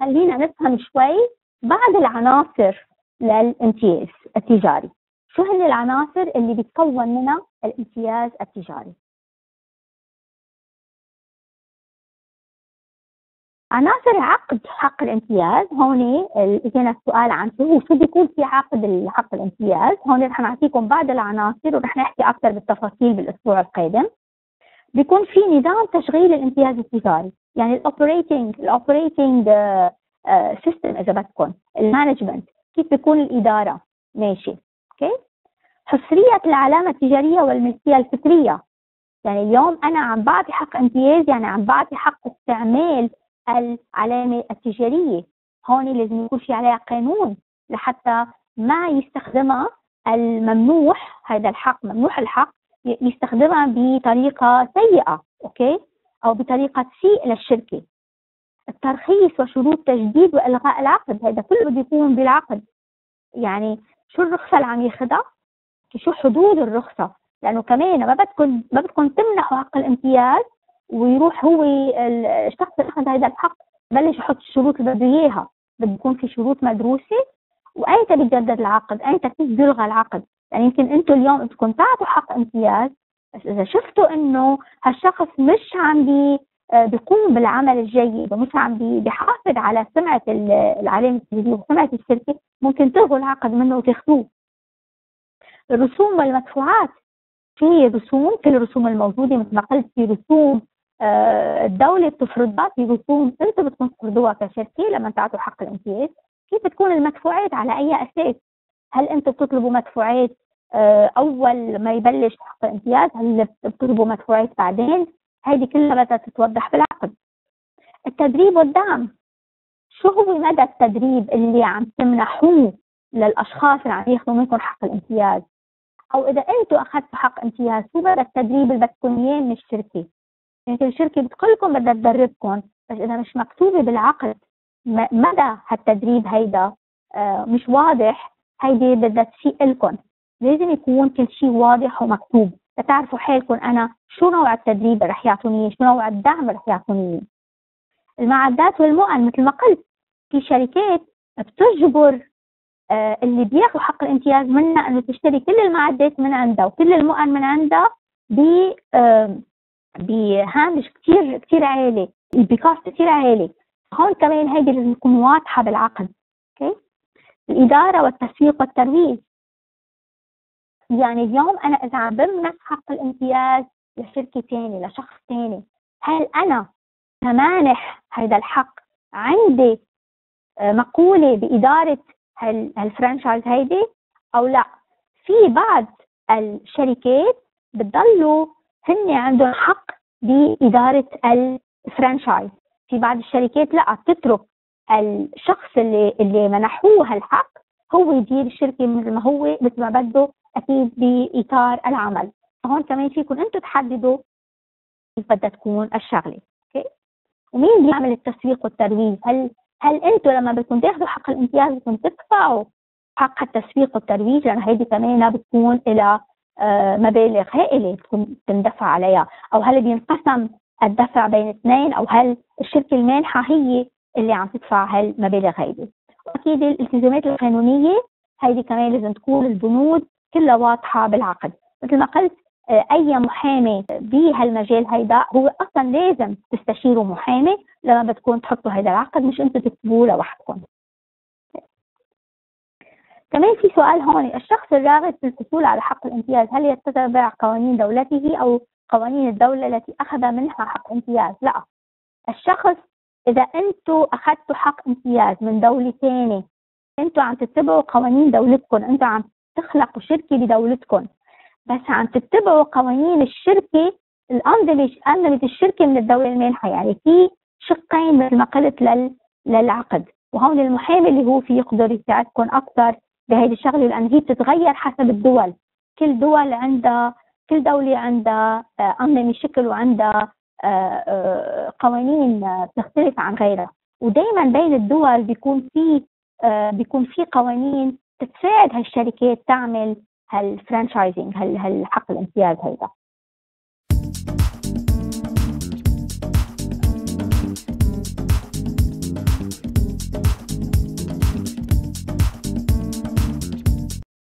خلينا نفهم شوي بعض العناصر للامتياز التجاري. شو هن العناصر اللي بتكون منها الامتياز التجاري؟ عناصر عقد حق الامتياز. هون اجينا السؤال عن شو شو بيكون في عقد حق الامتياز. هون رح نعطيكم بعض العناصر ورح نحكي أكثر بالتفاصيل بالأسبوع القادم. بيكون في نظام تشغيل الامتياز التجاري. يعني ال operating ال operating system إذا بدكم. ال management كيف بيكون الإدارة. ماشي. okay؟ حصرية العلامة التجارية والملكية الفكرية. يعني اليوم أنا عم بعطي حق امتياز يعني عم بعطي حق استعمال العلامه التجارية. هون لازم يكون في عليها قانون لحتى ما يستخدمها الممنوح هذا الحق ممنوح الحق يستخدمها بطريقة سيئة okay؟ أو بطريقة تسيء للشركة. الترخيص وشروط تجديد وإلغاء العقد هذا كله بده يكون بالعقد. يعني شو الرخصة اللي عم ياخذها شو حدود الرخصة؟ لأنه كمان ما بدكم ما بدكم تمنحوا حق الامتياز ويروح هو الشخص اللي أخذ هذا الحق بلش يحط الشروط اللي بده إياها بده يكون في شروط مدروسة وايمتى بيتجدد العقد؟ ايمتى كيف بيلغى العقد؟ يعني يمكن أنتم اليوم بدكم تعطوا حق امتياز بس إذا شفتوا إنه هالشخص مش عم بي آه، بيقوم بالعمل الجيد ومش عم بيحافظ على سمعة العلامه التجاريه وسمعة الشركة ممكن تلغوا العقد منه وتاخذوه. الرسوم والمدفوعات في رسوم كل الرسوم الموجودة مثل ما قلت في رسوم الدولة بتفرضها في رسوم أنتم بدكم تفرضوها كشركة لما تعطوا حق الامتياز كيف تكون المدفوعات على أي أساس؟ هل أنتم بتطلبوا مدفوعات آه، أول ما يبلش حق الامتياز هل بتطلبوا مدفوعات بعدين؟ هذه كلها بدها تتوضح بالعقد. التدريب والدعم شو هو مدى التدريب اللي عم تمنحوه للأشخاص اللي عم ياخذوا منكم حق الامتياز؟ أو إذا أنتم أخذتوا حق امتياز شو مدى التدريب اللي بدكم إياه من الشركة؟ يمكن الشركة بتقول لكم بدها تدربكم بس إذا مش مكتوبة بالعقد مدى هالتدريب هيدا؟ آه، مش واضح. هيدي بدها تسيء لكم. لازم يكون كل شيء واضح ومكتوب لتعرفوا حالكم أنا شو نوع التدريب اللي رح يعطوني شو نوع الدعم اللي رح يعطوني المعدات والمؤن مثل ما قلت في شركات بتجبر آه، اللي بياخذوا حق الامتياز منها إنه تشتري كل المعدات من عندها وكل المؤن من عندها ب بهامش كثير كثير عالي ب cost كثير عالي هون كمان هيدي لازم تكون واضحة بالعقد okay؟ الإدارة والتسويق والترويج يعني اليوم أنا إذا عم بمنح حق الامتياز لشركة ثانية لشخص ثاني هل أنا كمانح هذا الحق؟ عندي آه، مخولة بإدارة هال franchise هيدي أو لا؟ في بعض الشركات بتضلوا هن عندهم حق بإدارة ال franchise في بعض الشركات لا بتترك الشخص اللي اللي منحوه هالحق هو يدير الشركة مثل ما هو مثل ما بده أكيد بإطار العمل. هون كمان فيكم أنتم تحددوا كيف بدها تكون الشغلة. okay؟ ومين بيعمل التسويق والترويج؟ هل هل أنتم لما بدكم تاخذوا حق الامتياز بدكم تدفعوا حق التسويق والترويج؟ لأن هيدي كمان بتكون إلى مبالغ هائلة تندفع عليها. أو هل بينقسم الدفع بين اثنين؟ أو هل الشركة المانحة هي اللي عم تدفع هالمبالغ هيدي؟ وأكيد الالتزامات القانونية هيدي كمان لازم تكون البنود كلها واضحة بالعقد. مثل ما قلت آه، أي محامي بهالمجال هيدا هو أصلا لازم تستشيروا محامي لما بدكم تحطوا هيدا العقد مش أنتم تكتبوه لوحدكم. كمان في سؤال هون الشخص الراغب في الحصول على حق الامتياز هل يتبع قوانين دولته أو قوانين الدولة التي أخذ منها حق امتياز لا. الشخص إذا أنتوا أخذتوا حق امتياز من دولة ثانية أنتوا عم تتبعوا قوانين دولتكم أنتوا عم تخلقوا شركة بدولتكم بس عم تتبعوا قوانين الشركة الأنظمة أنظمة الشركة من الدولة المانحة. يعني في شقين مثل ما قلت لل... للعقد. وهون المحامي اللي هو في يقدر يساعدكم أكثر بهيدي الشغلة لأن هي بتتغير حسب الدول. كل دول عندها كل دولة عندها آه، أنظمة شكل وعندها آه، آه، قوانين تختلف عن غيرها. ودائما بين الدول بيكون في آه بيكون في قوانين تساعد هالشركات تعمل هالفرانشايزنج هالحق الامتياز هيدا.